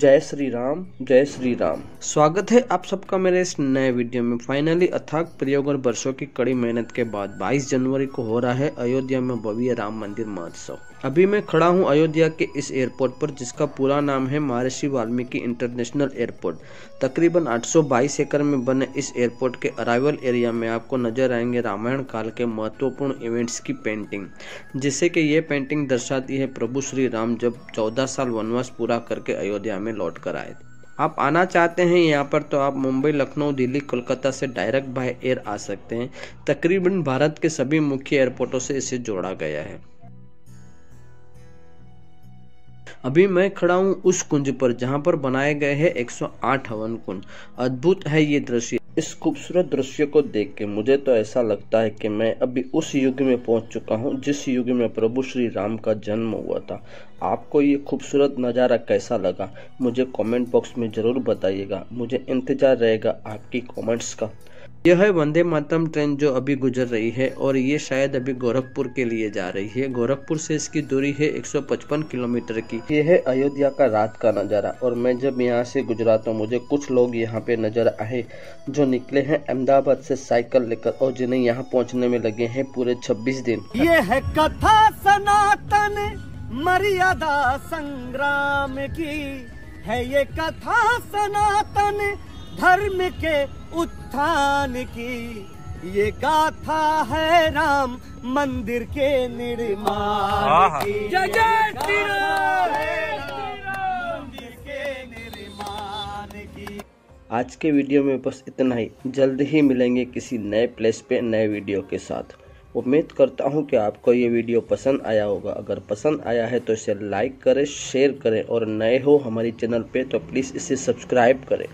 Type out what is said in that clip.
जय श्री राम, जय श्री राम। स्वागत है आप सबका मेरे इस नए वीडियो में। फाइनली अथाक प्रयोग और वर्षों की कड़ी मेहनत के बाद 22 जनवरी को हो रहा है अयोध्या में भव्य राम मंदिर महोत्सव। अभी मैं खड़ा हूँ अयोध्या के इस एयरपोर्ट पर, जिसका पूरा नाम है महर्षि वाल्मीकि इंटरनेशनल एयरपोर्ट तकरीबन 822 एकड़ में बने इस एयरपोर्ट के अराइवल एरिया में आपको नज़र आएँगे रामायण काल के महत्वपूर्ण इवेंट्स की पेंटिंग जिससे कि ये पेंटिंग दर्शाती है प्रभु श्री राम जब 14 साल वनवास पूरा करके अयोध्या में लौट कर आए आप आना चाहते हैं यहाँ पर तो आप मुंबई, लखनऊ, दिल्ली, कोलकाता से डायरेक्ट बाय एयर आ सकते हैं। तकरीबन भारत के सभी मुख्य एयरपोर्टों से इसे जोड़ा गया है। अभी मैं खड़ा हूँ उस कुंज पर, जहाँ पर बनाए गए हैं 108 हवन कुंज। अद्भुत है ये दृश्य। इस खूबसूरत दृश्य को देख के मुझे तो ऐसा लगता है कि मैं अभी उस युग में पहुँच चुका हूँ, जिस युग में प्रभु श्री राम का जन्म हुआ था। आपको ये खूबसूरत नज़ारा कैसा लगा, मुझे कमेंट बॉक्स में ज़रूर बताइएगा। मुझे इंतज़ार रहेगा आपकी कमेंट्स का। यह है वंदे मातरम ट्रेन जो अभी गुजर रही है और ये शायद अभी गोरखपुर के लिए जा रही है। गोरखपुर से इसकी दूरी है 155 किलोमीटर की। यह है अयोध्या का रात का नज़ारा और मैं जब यहाँ से गुजरा तो मुझे कुछ लोग यहाँ पे नज़र आए जो निकले हैं अहमदाबाद से साइकिल लेकर और जिन्हें यहाँ पहुँचने में लगे हैं पूरे छब्बीस दिन। ये है कथा सनातन मर्यादा संग्राम की। है ये कथा सनातन धर्म के उत्थान की। ये गाथा है राम मंदिर के निर्माण की। जय जय श्री राम। मंदिर के निर्माण की। आज के वीडियो में बस इतना ही। जल्द ही मिलेंगे किसी नए प्लेस पे नए वीडियो के साथ। उम्मीद करता हूँ कि आपको ये वीडियो पसंद आया होगा। अगर पसंद आया है तो इसे लाइक करें शेयर करें और नए हो हमारी चैनल पे तो प्लीज़ इसे सब्सक्राइब करें।